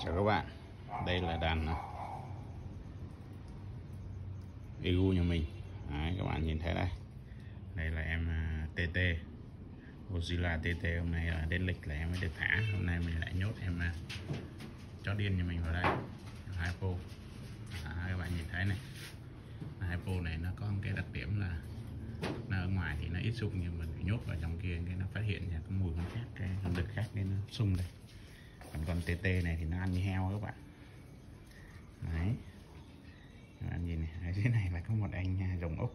chào các bạn. Đây là đàn à, Egu nhà mình. Đấy, các bạn nhìn thấy đây. Đây là em à, TT Godzilla TT hôm nay là đến lịch là em mới được thả. Hôm nay mình lại nhốt em à, chó điên nhà mình vào đây. Hai pô à, các bạn nhìn thấy này. Hai pô này nó có một cái đặc điểm là nó ở ngoài thì nó ít sung nhưng mình phải nhốt vào trong kia cái nó phát hiện ra có mùi con khác cái con đực khác nên nó sung đây còn con TT này thì nó ăn như heo các bạn. Đấy. Các bạn nhìn này? Ở dưới này là có một anh à, rồng ốc.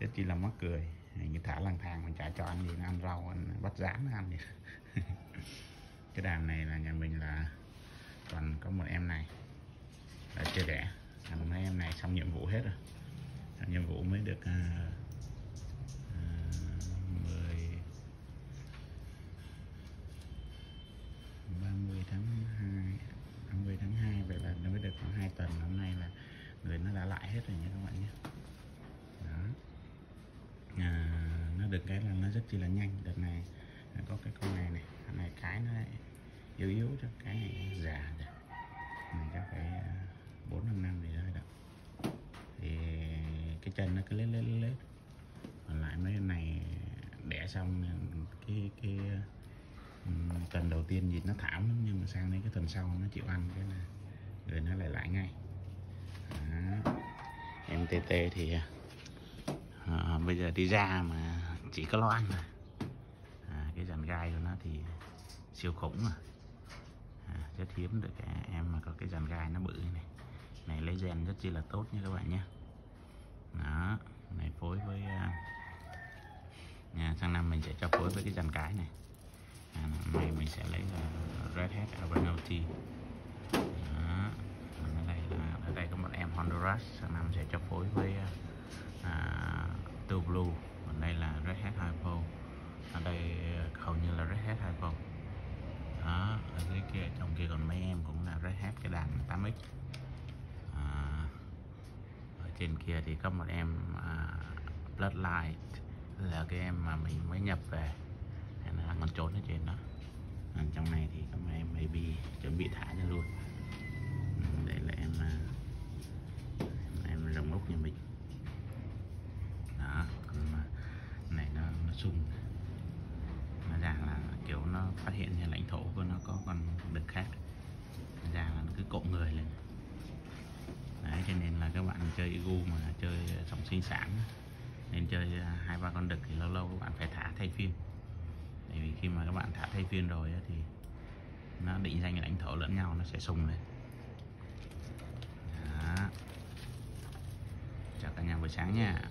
Rất chi là mắc cười. Như thả lang thang mình chả cho ăn gì nó ăn rau ăn bắt rán nó ăn gì cái đàn này là nhà mình là còn có một em này. Là chưa đẻ. Còn mấy em này xong nhiệm vụ hết rồi. Nhiệm vụ mới được uh, hết rồi nha các bạn nhé. Đó. À, nó được cái là nó rất chi là nhanh. Đợt này à, có cái con này này. Con này cái nó yếu yếu cho cái này già rồi. Mình chắc phải à, bốn năm năm gì đó được. Thì cái chân nó cứ lết lết lết còn lại mấy cái này đẻ xong cái cái ừ, tuần đầu tiên gì nó thảm lắm nhưng mà sang đến cái tuần sau nó chịu ăn cái là rồi nó lại lại ngay. TT thì à, bây giờ đi ra mà chỉ có lo ăn mà. À, cái dàn gai của nó thì siêu khủng mà. À, rất hiếm được cả em mà có cái dàn gai nó bự này. Này lấy gen rất chi là tốt nha các bạn nhé. Đó này phối với à, nhà sang năm mình sẽ cho phối với cái dàn cái này. À, này nay mình sẽ lấy là Red Hat Albanotti đó ở đây là ở đây có một em Honduras à, sẽ cho phối với à, Two Blue còn đây là Red Hat Hypo. Ở đây hầu như là Red Hat Hypo. Đó ở dưới kia trong kia còn mấy em cũng là Red Hat cái đàn 8X à, ở trên kia thì có một em à, Bloodlight. Là cái em mà mình mới nhập về. Nên là còn trốn ở trên đó. Còn trong này thì có em baby chuẩn bị thả ra luôn đây là em uh, em rồng ốc nhà mình đó còn mà này nó, nó sung nó ra là kiểu nó phát hiện ra lãnh thổ của nó có con đực khác. Nó ra là nó cứ cộng người lên. Đấy, cho nên là các bạn chơi igu mà chơi sống sinh sản, nên chơi à, hai ba con đực thì lâu lâu các bạn phải thả thay phiên. Tại vì khi mà các bạn thả thay phiên rồi thì nó định danh lãnh thổ lẫn nhau, nó sẽ sùng lên. Đó. chào cả nhà buổi sáng nha.